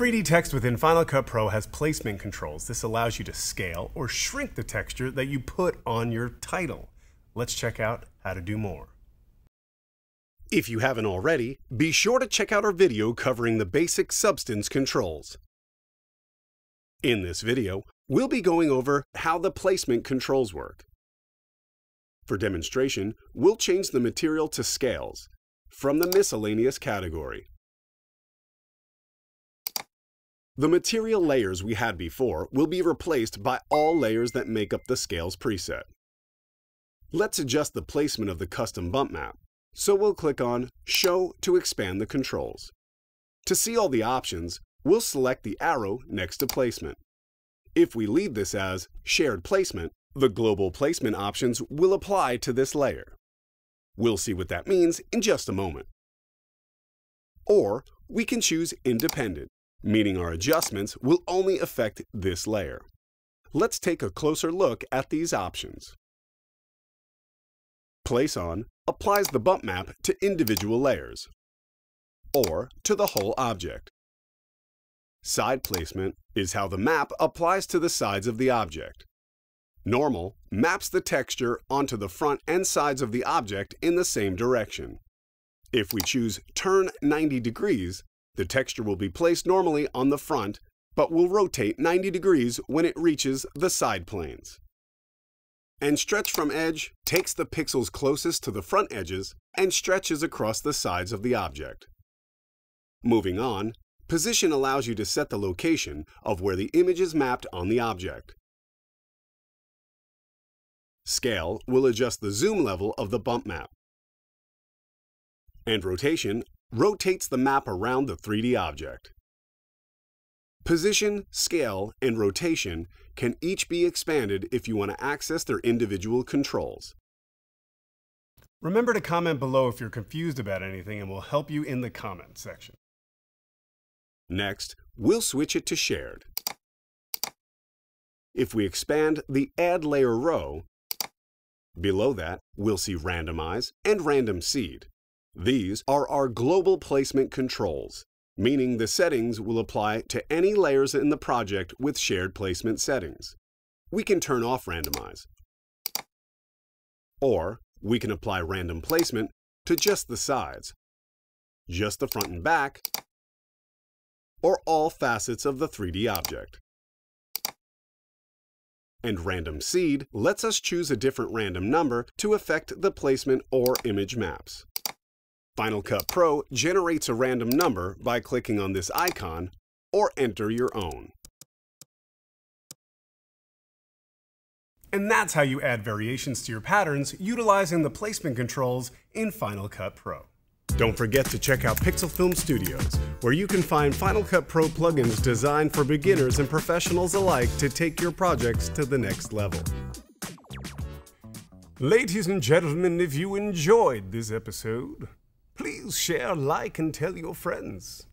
3D text within Final Cut Pro has placement controls. This allows you to scale or shrink the texture that you put on your title. Let's check out how to do more. If you haven't already, be sure to check out our video covering the basic substance controls. In this video, we'll be going over how the placement controls work. For demonstration, we'll change the material to scales from the miscellaneous category. The material layers we had before will be replaced by all layers that make up the Scales preset. Let's adjust the placement of the custom bump map, so we'll click on Show to expand the controls. To see all the options, we'll select the arrow next to Placement. If we leave this as Shared Placement, the global placement options will apply to this layer. We'll see what that means in just a moment. Or we can choose Independent, meaning our adjustments will only affect this layer. Let's take a closer look at these options. Place On applies the bump map to individual layers, or to the whole object. Side placement is how the map applies to the sides of the object. Normal maps the texture onto the front and sides of the object in the same direction. If we choose Turn 90 degrees, the texture will be placed normally on the front, but will rotate 90 degrees when it reaches the side planes. And Stretch from Edge takes the pixels closest to the front edges and stretches across the sides of the object. Moving on, Position allows you to set the location of where the image is mapped on the object. Scale will adjust the zoom level of the bump map. And Rotation rotates the map around the 3D object. Position, scale, and rotation can each be expanded if you want to access their individual controls. Remember to comment below if you're confused about anything and we'll help you in the comment section. Next, we'll switch it to shared. If we expand the Add Layer row, below that, we'll see Randomize and Random Seed. These are our global placement controls, meaning the settings will apply to any layers in the project with shared placement settings. We can turn off randomize. Or we can apply random placement to just the sides, just the front and back, or all facets of the 3D object. And random seed lets us choose a different random number to affect the placement or image maps. Final Cut Pro generates a random number by clicking on this icon or enter your own. And that's how you add variations to your patterns utilizing the placement controls in Final Cut Pro. Don't forget to check out Pixel Film Studios, where you can find Final Cut Pro plugins designed for beginners and professionals alike to take your projects to the next level. Ladies and gentlemen, if you enjoyed this episode, Please share, like, and tell your friends.